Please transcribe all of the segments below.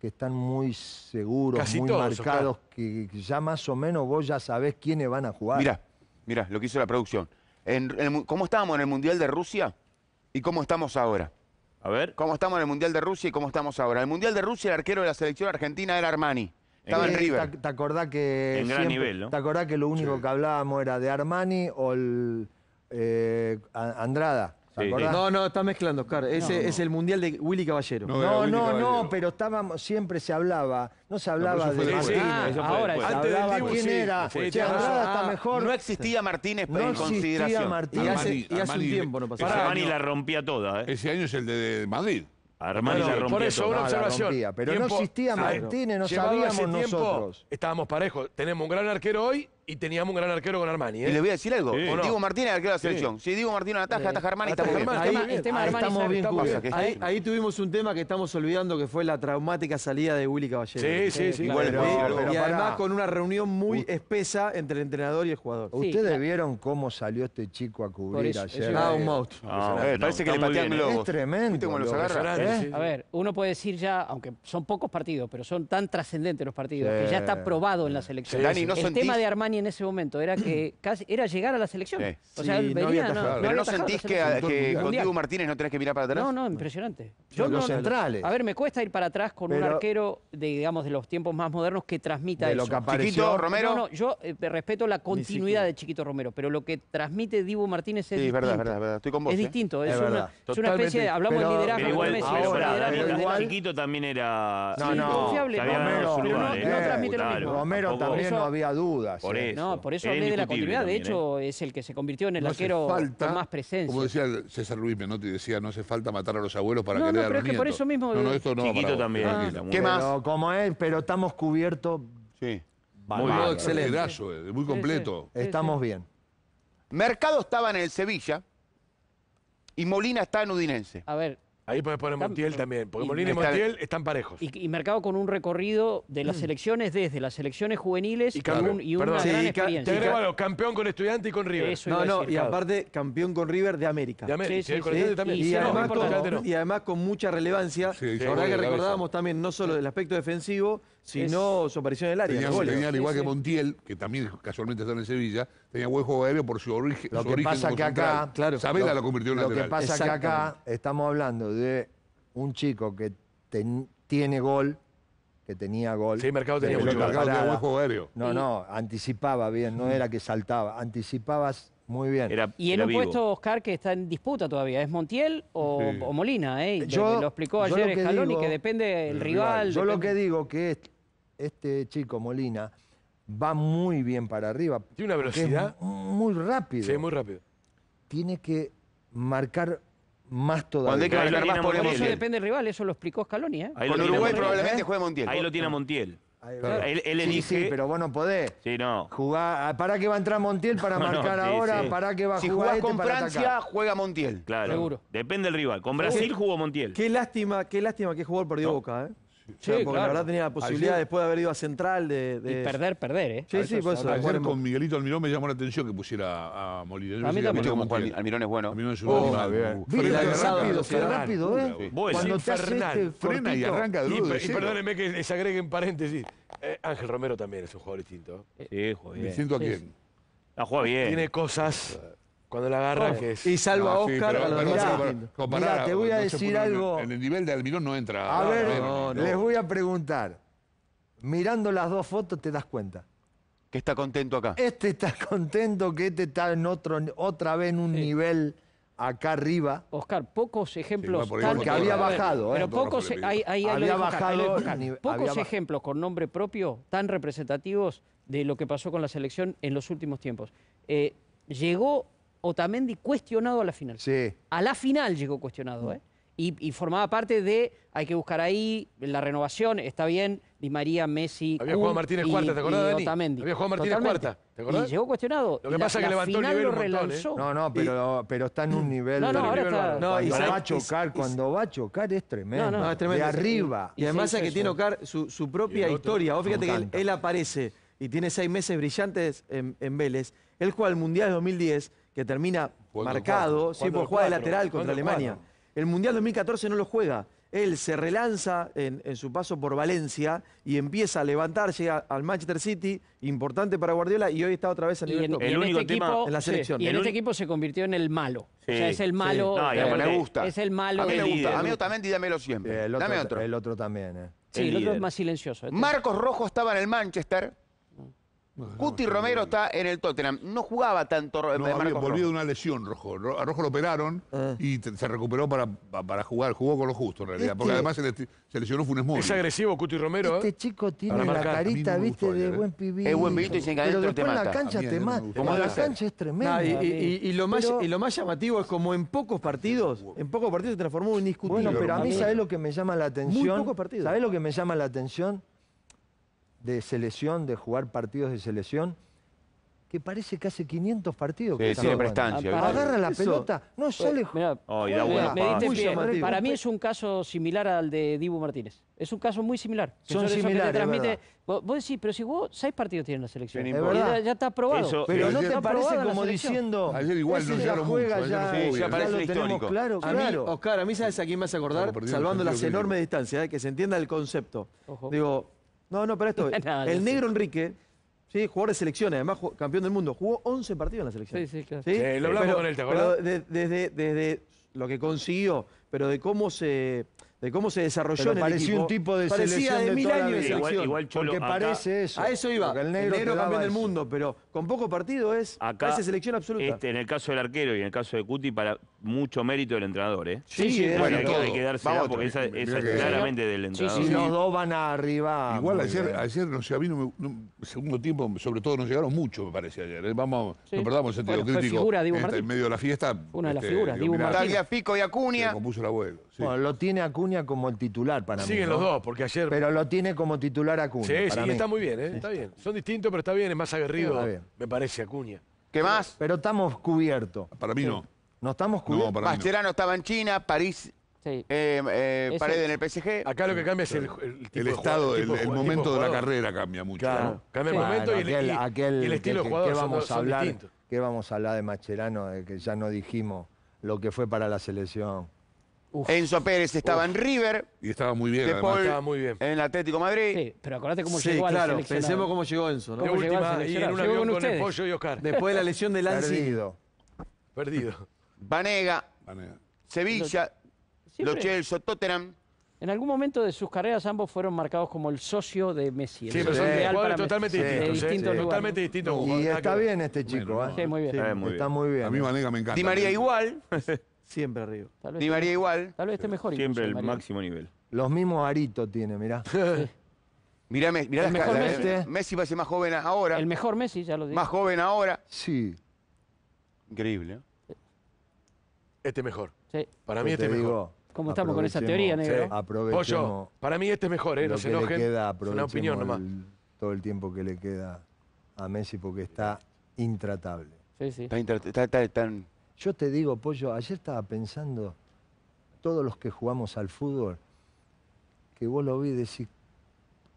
que están muy seguros, Casi muy todos, marcados, que, que ya más o menos vos ya sabés quiénes van a jugar. Mirá, mirá lo que hizo la producción. En- en el mu- ¿Cómo estábamos en el Mundial de Rusia y cómo estamos ahora? A ver. ¿Cómo estamos en el Mundial de Rusia y cómo estamos ahora? En el Mundial de Rusia el arquero de la selección argentina era Armani. Estaba en Eh, River. ¿Te, te acordás que En gran nivel, ¿no? ¿Te acordás que lo único que hablábamos era de Armani o el eh, Andrada? ¿Te Sí, acordás? No, no, está mezclando, Oscar. Ese es el mundial de Willy Caballero. No, No, Willy no, Caballero. no, pero estábamos, siempre se hablaba, no se hablaba eso fue de. Martínez, Sí, fue ahora se Antes del hablaba Dibu, quién sí, era, fue. che. Andrada está Ah, mejor. No existía Martínez No en existía consideración. Martínez. Y hace, Armani- y hace un tiempo no pasaba. Armani la rompía toda, ¿eh? Ese año es el de, de Madrid. Armani Bueno, la rompía por eso, toda. una observación. rompía, pero no existía. Martínez, no sabíamos nosotros. Estábamos parejos. Tenemos un gran arquero hoy y teníamos un gran arquero con Armani. Y ¿eh? le voy a decir algo. Sí. Eh, ¿O no? Diego Martínez arquero de la selección. Si Diego Martínez ataja, ataja Armani, bien. Armani. El tema, Ahí- el tema de ahí Armani, estamos bien. Ahí, ahí tuvimos un tema que estamos olvidando que fue la traumática salida de Willy Caballero. Sí, sí, sí. Igual Y- pero y además con una reunión muy espesa entre el entrenador y el jugador. Sí, ¿Ustedes claro. vieron cómo salió este chico a cubrir eso, ayer? Ah, un monstruo. Ah, Eh, bueno, parece que está le muy patean globos. Es tremendo. ¿Eh? Sí, sí. A ver, uno puede decir ya, aunque son pocos partidos, pero son tan trascendentes los partidos, Sí. que ya está probado en la selección. Sí, Dani, ¿no el tema de Armani en ese momento era que casi era llegar a la selección. Sí. O sea, Sí, no venía, había no, atajado. no Pero había no atajado sentís la que, selección. que con Mundial. Diego Martínez no tenés que mirar para atrás. No, no, impresionante. Los centrales. A ver, me cuesta ir para atrás con un Pero- arquero de, digamos, de los tiempos más modernos que transmita De eso. lo que apareció. Chiquito, Romero. No, no, yo eh, respeto la continuidad de Chiquito Romero, pero lo que transmite Dibu Martínez es Sí, distinto. verdad, verdad, verdad. Estoy con vos. Es ¿eh? distinto, Es es, una, verdad. es una especie de, hablamos Pero- de liderazgo. Pero igual, con Messi, pero ahora, pará, liderazgo, pero Dani, liderazgo. igual- Chiquito también era... No, no. confiable, no, su pero no- lugar, no ¿eh? transmite lo Claro, mismo. Romero tampoco- también no había dudas. Por ¿eh? Eso. No, por eso Era hablé de la continuidad. De también, ¿eh? hecho, es el que se convirtió en el No arquero falta, con más presencia. Como decía César Luis Menotti, decía, no hace falta matar a los abuelos para No, no, querer a pero los es que por eso mismo- No, no, esto no va Chiquito también. muy ¿Qué más? Pero como es, pero estamos cubiertos, Sí. Muy bien. excelente. Arquerazo, eh, muy completo. Sí, Estamos sí. bien. Mercado estaba en el Sevilla y Molina está en Udinense. A ver, Ahí podés poner Montiel también, porque y- Molina y Montiel están parejos. y, y marcado con un recorrido de las selecciones desde las selecciones juveniles y, claro, un- y una perdón. gran Sí, ca- Te experiencia. agrego algo, campeón con estudiante y con River. Eso No, no, decir, y claro. aparte campeón con River de América. De América, Sí, sí, sí, con sí. Estudiante también. Y además con, importante. no. y además con mucha relevancia. Sí, sí, Ahora sí, que recordábamos también no solo el aspecto defensivo, sino su aparición en el área. Tenía, los goles. tenía, al igual Sí, que sí. Montiel, que también casualmente está en el Sevilla, tenía buen juego aéreo por su, origen. Lo su que origen pasa como que acá-. Claro. Sabela lo, convirtió en Lo que pasa que acá estamos hablando de un chico que ten- tiene gol, que tenía gol. Sí, Mercado tenía mucho. Mercado tenía buen juego aéreo. No, no, anticipaba bien, no era que saltaba, anticipabas muy bien. Era, Y en era un vivo. puesto, Oscar, que está en disputa todavía, ¿es Montiel o, Sí. o Molina? ¿eh? Y Yo- lo, explicó ayer lo que Scaloni, digo- que depende el rival. Yo lo que digo que es- este chico Molina va muy bien para arriba. Tiene una velocidad. muy rápido. Sí, muy rápido. Tiene que marcar más Cuando hay todavía. que marcar más por. Eso depende del rival, eso lo explicó Scaloni. ¿eh? Ahí Con Uruguay Montiel. probablemente ¿eh? juegue Montiel. Ahí lo tiene a Montiel. Claro, Él, él Sí, elige... sí, pero vos no podés. Sí, no. Jugar, ¿Para qué va a entrar Montiel para No, no, marcar sí, ahora? sí. ¿Para qué va a Si jugar jugás este con Francia, atacar? juega Montiel. Claro. Seguro. Depende del rival. Con Brasil jugó Montiel. Qué lástima, qué lástima que jugador perdió Boca, ¿eh? O sea, Sí, porque claro. la verdad tenía la posibilidad Ayer- después de haber ido a Central de... de- Y perder, perder, ¿eh? Sí, sí, por eso. Ayer con Miguelito Almirón me llamó la atención que pusiera a Molina. Yo A mí también. ¿Viste metía cómo Montiel. Almi- Almirón es bueno? Almirón es un Oh, animal. qué lanzado, rápido, qué rápido, ¿eh? Sí. Cuando te este Frena y arranca de Y, perdónenme que les agregue en paréntesis. eh, Ángel Romero también es un jugador distinto. Sí, juega bien. Distinto a Sí, quién. Ah, juega bien. Tiene cosas cuando la agarra que es. Y salva a No, sí, Oscar pero- a los pero demás no se distintos. compara- comparar, Mirá, te voy a no se decir pone algo. En el nivel de Almirón no entra. A ver, no, no. les voy a preguntar. Mirando las dos fotos te das cuenta. Que está contento acá. Este está contento que este está en otro, otra vez en un nivel acá arriba. Oscar, pocos ejemplos. va por ahí, tan- Porque había a ver, bajado, ¿eh? Pero pocos, Rafa le ahí, ahí lo Había dijo Oscar, ahí lo dijo bajado Oscar. pocos había baj- ejemplos con nombre propio tan representativos de lo que pasó con la selección en los últimos tiempos. Eh, llegó Otamendi cuestionado a la final. Sí. A la final llegó cuestionado, ¿eh? Y, y formaba parte de, hay que buscar ahí la renovación, está bien, Di María, Messi, Había jugado Martínez y- Cuarta, ¿te acordás, Dani? Otamendi. Había jugado Martínez Totalmente. Cuarta, ¿te acordás? Y llegó cuestionado. Lo que pasa es que levantó el final nivel lo un montón, ¿eh? relanzó. No, no, pero, pero está en un nivel. No, no, ahora nivel está... No, y cuando va a chocar, y- cuando va a chocar es tremendo. No, no. No, es tremendo. De arriba. Y además es que tiene eso. Oscar su, su propia otro, historia. Vos fíjate que él, aparece y tiene seis meses brillantes en, en Vélez. Él juega el Mundial 2010, que termina marcado, sí, por jugar de lateral contra Alemania. cuatro. El Mundial 2014 no lo juega. él se relanza en, en su paso por Valencia y empieza a levantar, llega al Manchester City, importante para Guardiola, y hoy está otra vez a Y nivel en, El único este tema- equipo, en la sí, selección. y en El este equipo se convirtió en el malo. Sí, o sea, es el sí. malo. No, y de- aparte- me gusta. Es el malo. A mí me gusta. A mí. Otamendi dámelo siempre. El otro, Dame otro. el otro también, ¿eh? Sí, el el otro es más silencioso. Este- Marcos Rojo estaba en el Manchester. Cuti Romero está en el Tottenham. No jugaba tanto No, Marcos había- Rojo. volvió de una lesión Rojo. Ro- A Rojo lo operaron Ah. y te- se recuperó para, para jugar. Jugó con lo justo, en realidad. Porque además se, le- se lesionó Funes Mori. Es agresivo Cuti Romero, Este ¿eh? chico tiene la carita, viste, de ¿eh? buen pibito. Es buen pibito y dicen que Pero después en la cancha te mata. ¿Cómo la cancha es tremendo. No, y, y- y- y lo más, Pero- y lo más llamativo es como en pocos partidos, en pocos partidos se transformó en indiscutible. Bueno, pero a mí, Muy ¿sabés lo que me llama la atención? pocos partidos. ¿Sabés lo que me llama la atención de selección, de jugar partidos de selección? Que parece que hace 500 partidos que Sí, tiene prestancia. Agarra la Eso- pelota, no sale. Mirá, Oh, y da me- buenos me diste pases. Muy pie. Para mí es un caso similar al de Dibu Martínez. Es un caso muy similar. Que Son eso que te similares, transmite-. Vos, vos decís, pero si vos seis partidos tiene la selección. Importa. ya, ya está aprobado. Eso- Pero Sí, ¿no ayer- te parece como diciendo. Ayer igual no ya juega, mucho, ayer ya. Sí, ya aparece lo histórico. claro, A mí, claro. Oscar, a mí sabes a quién me hace acordar, Como perdió el salvando las enormes distancias, eh, que se entienda el concepto. Digo, no, no, para esto. No, el sé. negro Enrique, sí, jugador de selecciones, además campeón del mundo, jugó 11 partidos en la selección. Sí, sí, claro. Sí, lo hablamos Pero- con él, ¿te pero acordás? de- desde, desde lo que consiguió, pero de cómo se, de cómo se desarrolló Pero en el parecía equipo, un tipo de parecía selección de de mil toda años de vida. Igual, selección. igual Cholo, Porque acá- parece eso. a eso iba. El el negro, negro, te daba campeón del mundo, pero con poco partido es Acá, parece selección absoluta. Este, en el caso del arquero y en el caso de Cuti, para mucho mérito del entrenador, ¿eh? Sí, sí, Bueno, bueno, hay que dársela Vamos, porque esa, esa es que- claramente del Sí, entrenador. Y sí. los dos van arriba. Igual ayer, bien. ayer, no sé, a mí no me, no- segundo tiempo, sobre todo, nos llegaron mucho, me parece ayer. ¿eh? Vamos, Sí. no perdamos el sentido Bueno, crítico. figura Dibu Martín. en medio de la fiesta. Una de las este, figuras, digo, Dibu Martín. Pico y Acuña. compuso el abuelo. sí. Bueno, lo tiene Acuña como el titular para mí. Siguen ¿no? los dos, porque ayer. Pero lo tiene como titular Acuña. sí, para sí, mí. está muy bien, ¿eh? Está bien. Son distintos, pero está bien, es más aguerrido, me parece, Acuña. ¿Qué más? Pero estamos cubiertos. Para mí no. ¿No estamos No, cubiertos? no. Mascherano estaba en China, París, Sí. eh, eh, Paredes en el PSG. Acá lo que cambia es el, el tipo El de estado, jugador, el, momento tipo de la carrera cambia mucho. Claro, ¿no? cambia el momento y el, aquel- y- aquel y el que- estilo de que- jugador ¿qué vamos son a hablar? ¿Qué vamos a hablar de Macherano? De que ya no dijimos lo que fue para la selección. Enzo Pérez estaba en River, Y estaba muy bien, De además. Paul Estaba muy bien. en el Atlético Madrid. Sí, pero acordate cómo Sí, llegó al claro, seleccionado. pensemos cómo llegó Enzo, ¿no? De ¿Cómo llegó al última, y en seleccionado? un Llegó avión con con el ustedes. pollo y Oscar. Después de la lesión de Lanzi. Perdido. Perdido. Vanega, Manera. Sevilla, Siempre- Lo Celso, Tottenham. En algún momento de sus carreras ambos fueron marcados como el socio de Messi. el Sí, pero socio son ideal jugadores para totalmente Messi. distintos. De ¿eh? distintos lugares. Totalmente distintos. Y jugadores, nada está que ver. bien este chico, Bueno, ¿eh? Sí, muy bien. Eh, muy Está bien. muy bien. A mí Manega me encanta. Di María igual. Siempre arriba. Tal vez, Di María igual. tal vez esté mejor. Siempre el María. máximo nivel. Los mismos aritos tiene, mirá. Mirá, me- mirá El las mejor caras. Messi. eh. Messi va a ser más joven ahora. El mejor Messi, ya lo dije. Más joven ahora. Sí. Increíble. ¿eh? Este mejor. Sí. Para mí este te mejor. ¿Cómo estamos con esa teoría, negro? Sí. Aprovechemos Pollo, para mí este es mejor, ¿eh? lo No se que le enojen. queda, es una opinión nomás. el- todo el tiempo que le queda a Messi porque está intratable. Sí, sí. Está, inter- está- está- tan- Yo te digo, Pollo, ayer estaba pensando, todos los que jugamos al fútbol, que vos lo vi y decís,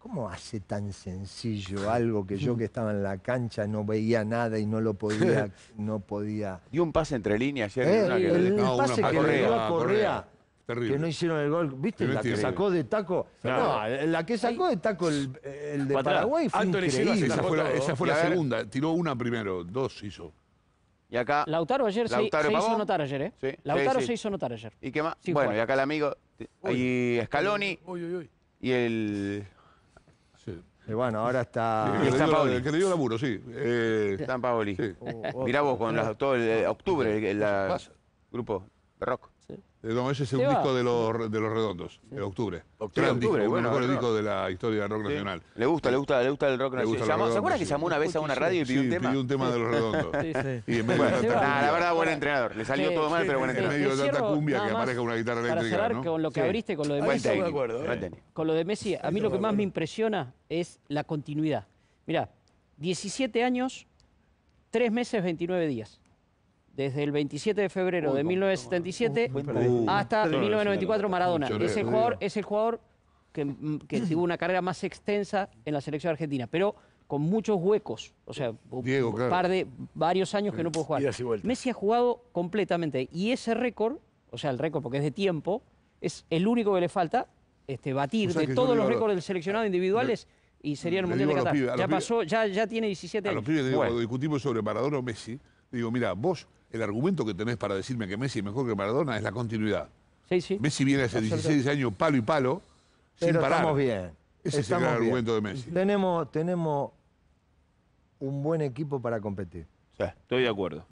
¿cómo hace tan sencillo algo que yo que estaba en la cancha no veía nada y no lo podía, no podía... Dio un pase entre líneas ayer. Eh, una que- el No, una pase que Correa, le dio a Correa. Correa, Terrible. que no hicieron el gol, ¿viste? Pero La que sacó de taco. No, la que sacó de taco el, el de. Paraguay fue Anthony Silva se increíble. Esa fue la, esa fue Y la segunda. Tiró una primero, dos hizo. Y acá. Lautaro ayer se- Lautaro se, hizo notar ayer, ¿eh? Sí, Lautaro sí, sí. se hizo notar ayer. ¿Y qué más? Sin bueno, jugar. y acá el amigo. Y Scaloni Uy, uy, uy. y el. Sí. Y bueno, ahora está... El que, le San dio, Paoli. el que le dio laburo, sí. Eh, San Paoli. sí. Mirá vos con la- todo el eh, octubre, el, la- grupo de rock. Eh, No, ese es va. disco de los, de los redondos, de octubre. Octubre, Gran disco, octubre, uno bueno, de los mejores bueno. discos de la historia del rock Sí. nacional. Le gusta, le gusta, le gusta el rock nacional. Llamó- ¿Se acuerdan que llamó una vez a una radio y pidió un tema? pidió un tema de los redondos. Sí, sí. Y en medio de Se tanta. Nah, la cumbia, verdad, buen entrenador. Le salió Sí, todo mal, sí, pero buen sí. en entrenador. medio de tanta cierro cumbia nada que más aparezca una guitarra Para eléctrica, cerrar ¿no? con lo que Sí. abriste con lo de Ahí Buen Messi. estamos de buen técnico. Con lo de Messi, a mí lo que más me impresiona es la continuidad. Mira, 17 años, 3 meses, 29 días. Desde el 27 de febrero de 1977 hasta 1994 Maradona. Es el jugador, es el jugador que, mm, que tuvo una carrera más extensa en la selección argentina, pero con muchos huecos. O sea, un Diego, claro. par de varios años que no pudo jugar. Messi ha jugado completamente y ese récord, o sea, el récord porque es de tiempo, es el único que le falta este, batir O sea que de todos los récords del seleccionado individuales y sería el Mundial de Qatar. pibes- ya pibes- pasó, ya, ya tiene 17 A los años. pibes, digo, Bueno. cuando discutimos sobre Maradona o Messi, digo, mira, vos, el argumento que tenés para decirme que Messi es mejor que Maradona es la continuidad. Sí, sí. Messi viene hace 16 años palo y palo, sin parar. estamos bien. Ese es el estamos gran bien. argumento de Messi. Tenemos, tenemos un buen equipo para competir. Sí. Estoy de acuerdo.